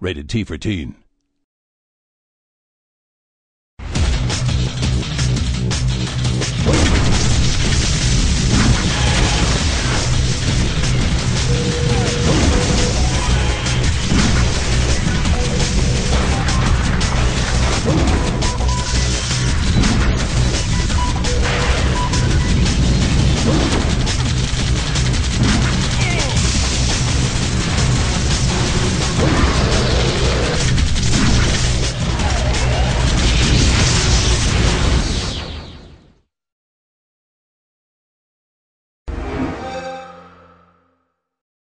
Rated T for Teen.